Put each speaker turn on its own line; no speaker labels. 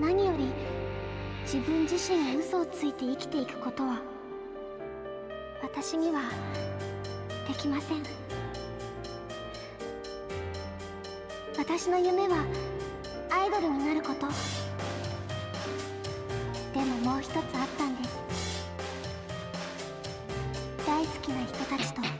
何より自分自身に嘘をついて生きていくことは私にはできません。私の夢はアイドルになること。でももう一つあったんです。大好きな人たちと。